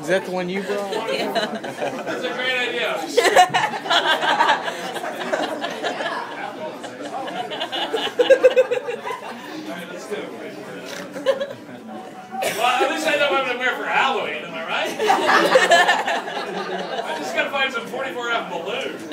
Is that the one you brought? That's a great idea. Well, at least I know what I'm going to wear for Halloween, am I right? I just got to find some forty-four hour balloons.